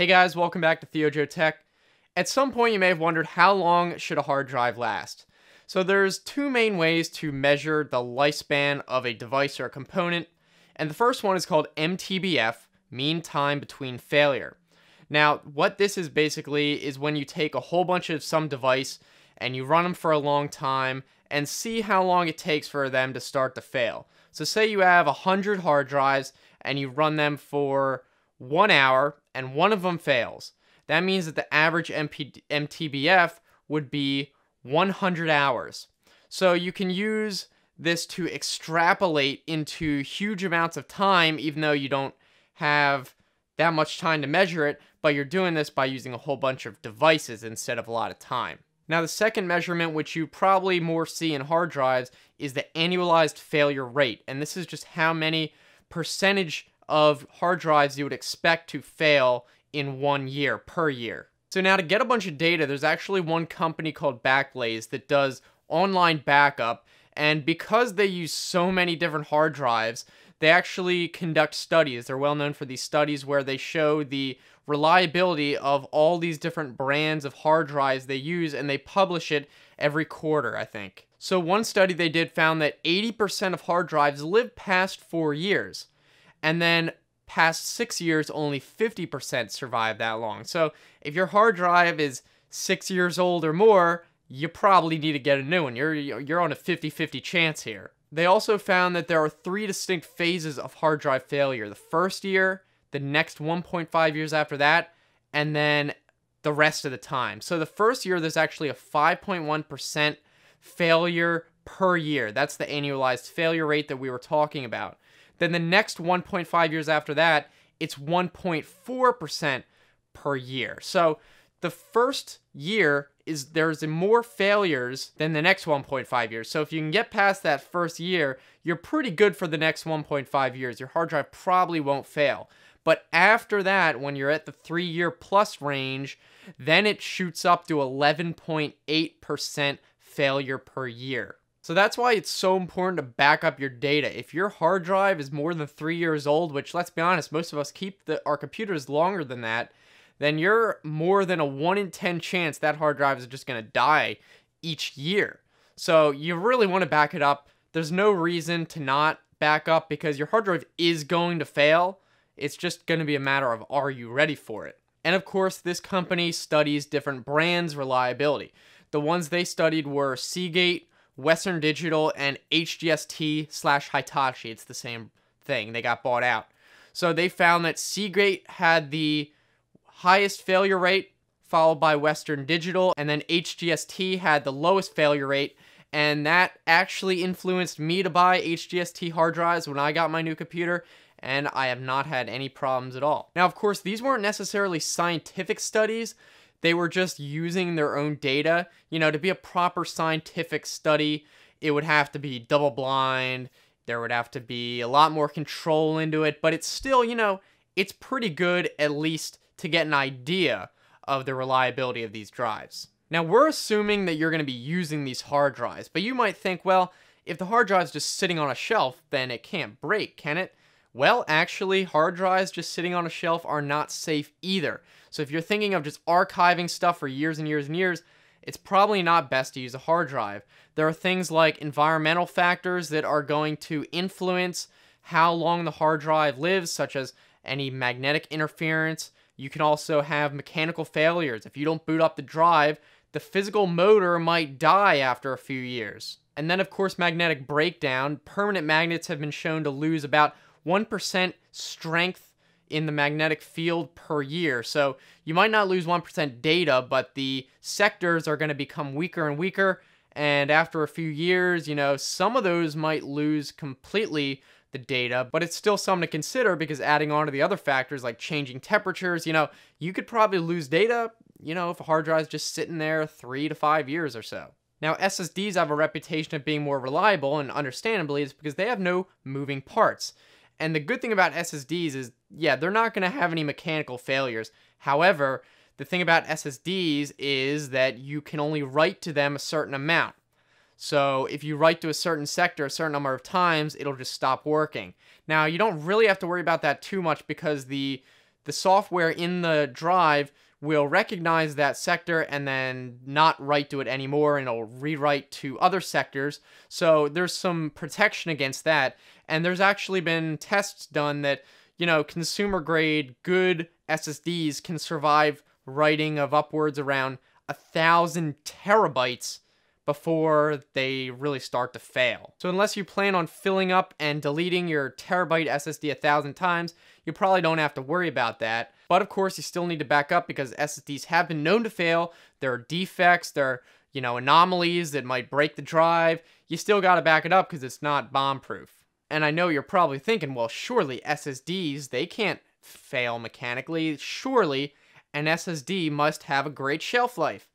Hey guys, welcome back to Theo Tech. At some point you may have wondered how long should a hard drive last? So there's two main ways to measure the lifespan of a device or a component, and the first one is called MTBF, mean time between failure. Now, what this is basically is when you take a whole bunch of some device and you run them for a long time and see how long it takes for them to start to fail. So say you have 100 hard drives and you run them for one hour and one of them fails. That means that the average MP- MTBF would be 100 hours. So you can use this to extrapolate into huge amounts of time, even though you don't have that much time to measure it, but you're doing this by using a whole bunch of devices instead of a lot of time. Now, the second measurement, which you probably more see in hard drives, is the annualized failure rate. And this is just how many percentage of hard drives you would expect to fail in one year per year. So now to get a bunch of data, there's actually one company called Backblaze that does online backup. And because they use so many different hard drives, they actually conduct studies. They're well known for these studies where they show the reliability of all these different brands of hard drives they use and they publish it every quarter, I think. So one study they did found that 80% of hard drives live past 4 years. And then past 6 years only 50% survive that long. So if your hard drive is 6 years old or more, you probably need to get a new one. You're you're on a 50-50 chance here. They also found that there are three distinct phases of hard drive failure. The first year, the next 1.5 years after that, and then the rest of the time. So the first year, there's actually a 5.1% failure per year. That's the annualized failure rate that we were talking about. Then the next 1.5 years after that, it's 1.4% per year. So the first year is there's more failures than the next 1.5 years. So if you can get past that first year, you're pretty good for the next 1.5 years. Your hard drive probably won't fail. But after that, when you're at the three year plus range, then it shoots up to 11.8% failure per year. So that's why it's so important to back up your data. If your hard drive is more than three years old, which let's be honest, most of us keep the, our computers longer than that, then you're more than a 1 in 10 chance that hard drive is just going to die each year. So you really want to back it up. There's no reason to not back up because your hard drive is going to fail. It's just going to be a matter of are you ready for it? And of course, this company studies different brands' reliability. The ones they studied were Seagate, Western Digital, and HGST slash Hitachi. It's the same thing. They got bought out. So they found that Seagate had the highest failure rate, followed by Western Digital, and then HGST had the lowest failure rate. And that actually influenced me to buy HGST hard drives when I got my new computer, and I have not had any problems at all. Now, of course, these weren't necessarily scientific studies, they were just using their own data. You know, to be a proper scientific study, it would have to be double blind, there would have to be a lot more control into it, but it's still, you know, it's pretty good at least to get an idea of the reliability of these drives. Now, we're assuming that you're going to be using these hard drives, but you might think, well, if the hard drive's just sitting on a shelf, then it can't break, can it? Well, actually, hard drives just sitting on a shelf are not safe either. So if you're thinking of just archiving stuff for years and years and years, it's probably not best to use a hard drive. There are things like environmental factors that are going to influence how long the hard drive lives, such as any magnetic interference, you can also have mechanical failures. If you don't boot up the drive, the physical motor might die after a few years. And then, of course, magnetic breakdown. Permanent magnets have been shown to lose about 1% strength in the magnetic field per year. So you might not lose 1% data, but the sectors are going to become weaker and weaker. And after a few years, you know, some of those might lose completely the data, but it's still something to consider because adding on to the other factors like changing temperatures, you know, you could probably lose data, you know, if a hard drive's just sitting there three to five years or so. Now, SSDs have a reputation of being more reliable, and understandably, it's because they have no moving parts. And the good thing about SSDs is, yeah, they're not going to have any mechanical failures. However, the thing about SSDs is that you can only write to them a certain amount. So if you write to a certain sector a certain number of times, it'll just stop working. Now, you don't really have to worry about that too much because the the software in the drive will recognize that sector and then not write to it anymore and it'll rewrite to other sectors. So there's some protection against that. And there's actually been tests done that, you know, consumer grade good SSDs can survive writing of upwards around a thousand terabytes before they really start to fail. So unless you plan on filling up and deleting your terabyte SSD a thousand times, you probably don't have to worry about that. But of course, you still need to back up because SSDs have been known to fail. There are defects, there are, you know, anomalies that might break the drive. You still got to back it up because it's not bomb-proof. And I know you're probably thinking, well, surely SSDs, they can't fail mechanically. Surely an SSD must have a great shelf life.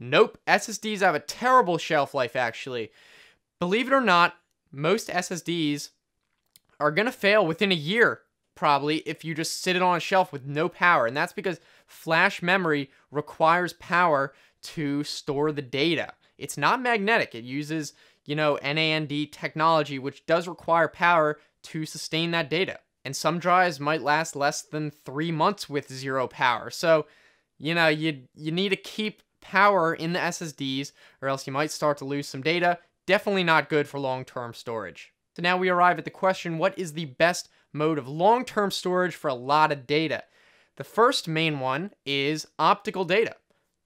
Nope, SSDs have a terrible shelf life actually. Believe it or not, most SSDs are going to fail within a year probably if you just sit it on a shelf with no power. And that's because flash memory requires power to store the data. It's not magnetic. It uses, you know, NAND technology which does require power to sustain that data. And some drives might last less than 3 months with zero power. So, you know, you you need to keep power in the SSDs, or else you might start to lose some data. Definitely not good for long-term storage. So now we arrive at the question, what is the best mode of long-term storage for a lot of data? The first main one is optical data.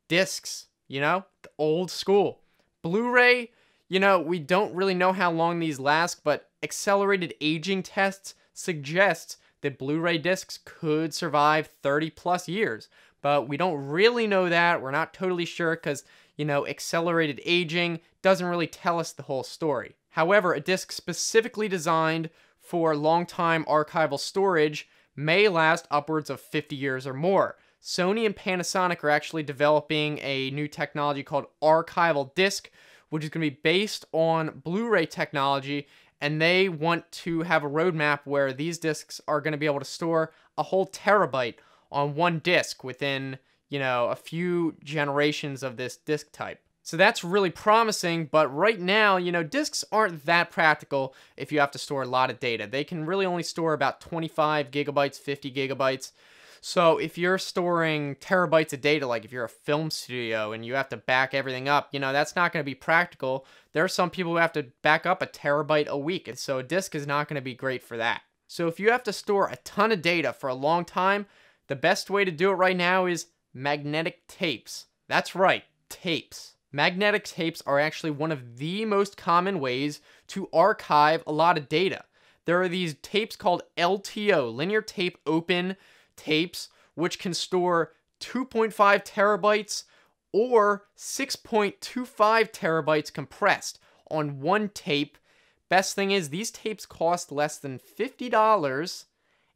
Discs, you know, the old school. Blu-ray, you know, we don't really know how long these last, but accelerated aging tests suggest that Blu-ray discs could survive 30 plus years but we don't really know that. We're not totally sure because, you know, accelerated aging doesn't really tell us the whole story. However, a disk specifically designed for long-time archival storage may last upwards of 50 years or more. Sony and Panasonic are actually developing a new technology called archival disk, which is going to be based on Blu-ray technology, and they want to have a roadmap where these discs are going to be able to store a whole terabyte on one disk within, you know, a few generations of this disk type. So that's really promising, but right now, you know, disks aren't that practical if you have to store a lot of data. They can really only store about 25 gigabytes, 50 gigabytes. So if you're storing terabytes of data, like if you're a film studio and you have to back everything up, you know, that's not going to be practical. There are some people who have to back up a terabyte a week, and so a disk is not going to be great for that. So if you have to store a ton of data for a long time, the best way to do it right now is magnetic tapes. That's right, tapes. Magnetic tapes are actually one of the most common ways to archive a lot of data. There are these tapes called LTO, linear tape open tapes, which can store 2.5 terabytes or 6.25 terabytes compressed on one tape. Best thing is, these tapes cost less than $50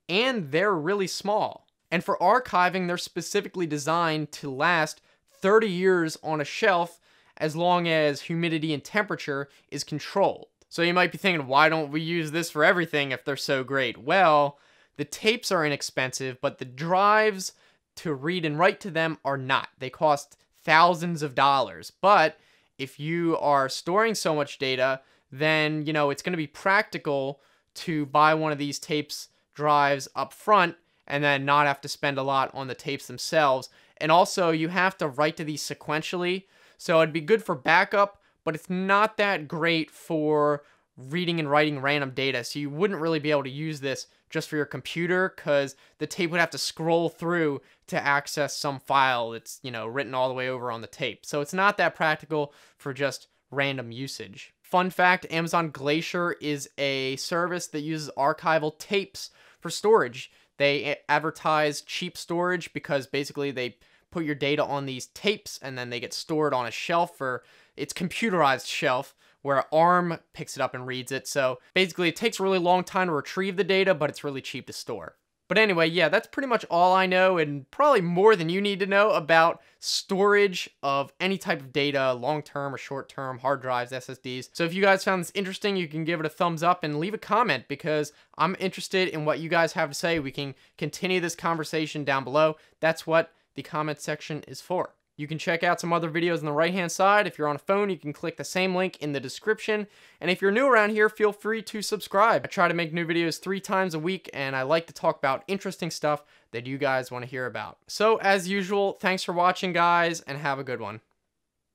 and they're really small. And for archiving, they're specifically designed to last 30 years on a shelf as long as humidity and temperature is controlled. So you might be thinking, why don't we use this for everything if they're so great? Well, the tapes are inexpensive, but the drives to read and write to them are not. They cost thousands of dollars. But if you are storing so much data, then, you know, it's going to be practical to buy one of these tapes drives up front and then not have to spend a lot on the tapes themselves. And also, you have to write to these sequentially, so it'd be good for backup, but it's not that great for reading and writing random data. So you wouldn't really be able to use this just for your computer because the tape would have to scroll through to access some file that's, you know, written all the way over on the tape. So it's not that practical for just random usage. Fun fact, Amazon Glacier is a service that uses archival tapes for storage. They advertise cheap storage because basically they put your data on these tapes and then they get stored on a shelf or it's computerized shelf where ARM picks it up and reads it. So basically it takes a really long time to retrieve the data, but it's really cheap to store. But anyway, yeah, that's pretty much all I know, and probably more than you need to know about storage of any type of data, long term or short term, hard drives, SSDs. So if you guys found this interesting, you can give it a thumbs up and leave a comment because I'm interested in what you guys have to say. We can continue this conversation down below. That's what the comment section is for. You can check out some other videos on the right hand side. If you're on a phone, you can click the same link in the description. And if you're new around here, feel free to subscribe. I try to make new videos three times a week, and I like to talk about interesting stuff that you guys want to hear about. So, as usual, thanks for watching, guys, and have a good one.